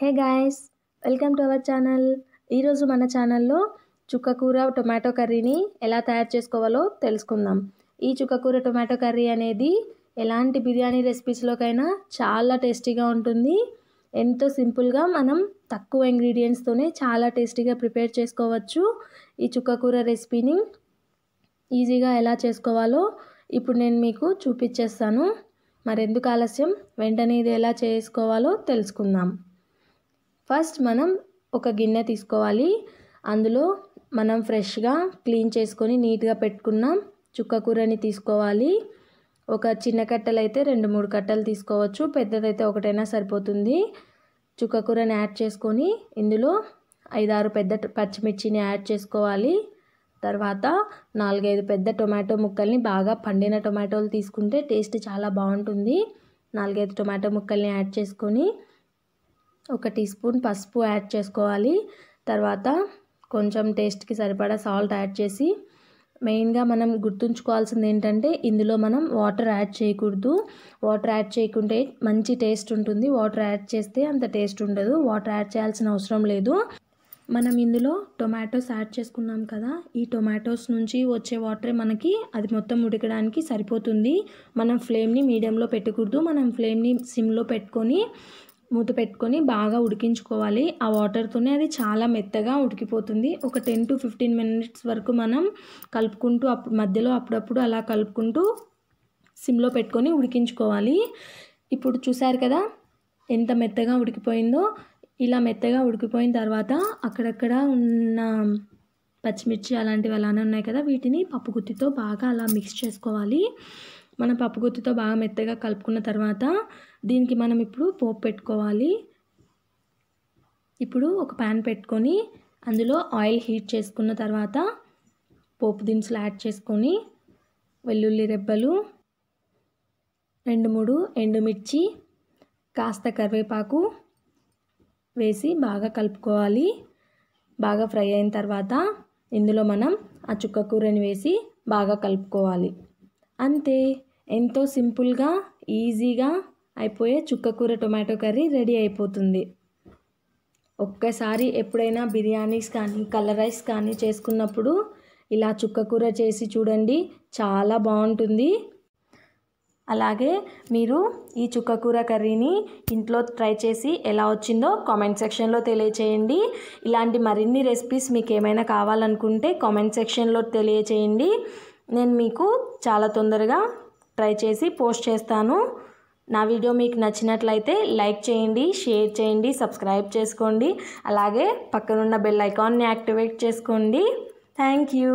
Hey guys welcome to our channel. ఈరోజు మన ఛానల్లో చుక్కకూర టొమాటో కర్రీని ఎలా తయారు చేసుకోవాలో తెలుసుకుందాం. ఈ చుక్కకూర టొమాటో కర్రీ అనేది ఎలాంటి బిర్యానీ రెసిపీస్లోకైనా చాలా టేస్టీగా ఉంటుంది. ఎంతో సింపుల్గా మనం తక్కువ ఇంగ్రీడియంట్స్తోనే చాలా టేస్టీగా ప్రిపేర్ చేసుకోవచ్చు ఈ చుక్కకూర రెసిపీని. ఈజీగా ఎలా చేసుకోవాలో ఇప్పుడు నేను మీకు చూపించేస్తాను మరెందుకు ఆలస్యం? వెంటనే ఇది ఎలా చేసుకోవాలో తెలుసుకుందాం. ఫస్ట్ మనం ఒక గిన్నె తీసుకోవాలి. అందులో మనం ఫ్రెష్గా క్లీన్ చేసుకొని నీట్గా పెట్టుకున్న చుక్కకూరని తీసుకోవాలి. ఒక చిన్న కట్టెలు అయితే రెండు మూడు కట్టెలు తీసుకోవచ్చు. పెద్దదైతే ఒకటైనా సరిపోతుంది. చుక్కకూరని యాడ్ చేసుకొని ఇందులో ఐదారు పెద్ద పచ్చిమిర్చిని యాడ్ చేసుకోవాలి. తర్వాత నాలుగైదు పెద్ద టొమాటో ముక్కల్ని బాగా పండిన టొమాటోలు తీసుకుంటే టేస్ట్ చాలా బాగుంటుంది. నాలుగైదు టొమాటో ముక్కల్ని యాడ్ చేసుకొని ఒక టీ స్పూన్ పసుపు యాడ్ చేసుకోవాలి. తర్వాత కొంచెం టేస్ట్కి సరిపడా సాల్ట్ యాడ్ చేసి మెయిన్గా మనం గుర్తుంచుకోవాల్సింది ఏంటంటే ఇందులో మనం వాటర్ యాడ్ చేయకూడదు. వాటర్ యాడ్ చేయకుంటే మంచి టేస్ట్ ఉంటుంది. వాటర్ యాడ్ చేస్తే అంత టేస్ట్ ఉండదు. వాటర్ యాడ్ చేయాల్సిన అవసరం లేదు. మనం ఇందులో టొమాటోస్ యాడ్ చేసుకున్నాం కదా ఈ టొమాటోస్ నుంచి వచ్చే వాటరే మనకి అది మొత్తం ఉడకడానికి సరిపోతుంది. మనం ఫ్లేమ్ని మీడియంలో పెట్టకూడదు. మనం ఫ్లేమ్ని సిమ్లో పెట్టుకొని మూత పెట్టుకొని బాగా ఉడికించుకోవాలి. ఆ వాటర్తోనే అది చాలా మెత్తగా ఉడికిపోతుంది. ఒక టెన్ టు ఫిఫ్టీన్ మినిట్స్ వరకు మనం కలుపుకుంటూ అప్పుడు మధ్యలో అప్పుడప్పుడు అలా కలుపుకుంటూ సిమ్లో పెట్టుకొని ఉడికించుకోవాలి. ఇప్పుడు చూసారు కదా ఎంత మెత్తగా ఉడికిపోయిందో. ఇలా మెత్తగా ఉడికిపోయిన తర్వాత అక్కడక్కడ ఉన్న పచ్చిమిర్చి అలాంటివి అలానే ఉన్నాయి కదా వీటిని పప్పు గుత్తితో బాగా అలా మిక్స్ చేసుకోవాలి. మనం పప్పు గుత్తితో బాగా మెత్తగా కలుపుకున్న తర్వాత దీనికి మనం ఇప్పుడు పోపు పెట్టుకోవాలి. ఇప్పుడు ఒక ప్యాన్ పెట్టుకొని అందులో ఆయిల్ హీట్ చేసుకున్న తర్వాత పోపు దినుసులు యాడ్ చేసుకొని వెల్లుల్లి రెబ్బలు రెండు మూడు ఎండుమిర్చి కాస్త కరివేపాకు వేసి బాగా కలుపుకోవాలి. బాగా ఫ్రై అయిన తర్వాత ఇందులో మనం ఆ చుక్క కూరని వేసి బాగా కలుపుకోవాలి. అంతే. ఎంతో సింపుల్గా ఈజీగా అయిపోయే చుక్కకూర టొమాటో కర్రీ రెడీ అయిపోతుంది. ఒక్కసారి ఎప్పుడైనా బిర్యానీస్ కానీ కలర్ రైస్ కానీ చేసుకున్నప్పుడు ఇలా చుక్కకూర చేసి చూడండి చాలా బాగుంటుంది. అలాగే మీరు ఈ చుక్కకూర కర్రీని ఇంట్లో ట్రై చేసి ఎలా వచ్చిందో కామెంట్ సెక్షన్లో తెలియచేయండి. ఇలాంటి మరిన్ని రెసిపీస్ మీకు ఏమైనా కావాలనుకుంటే కామెంట్ సెక్షన్లో తెలియచేయండి. నేను మీకు చాలా తొందరగా ట్రై చేసి పోస్ట్ చేస్తాను. నా వీడియో మీకు నచ్చినట్లయితే లైక్ చేయండి షేర్ చేయండి సబ్స్క్రైబ్ చేసుకోండి. అలాగే పక్కనున్న బెల్ ఐకాన్ని యాక్టివేట్ చేసుకోండి. Thank you.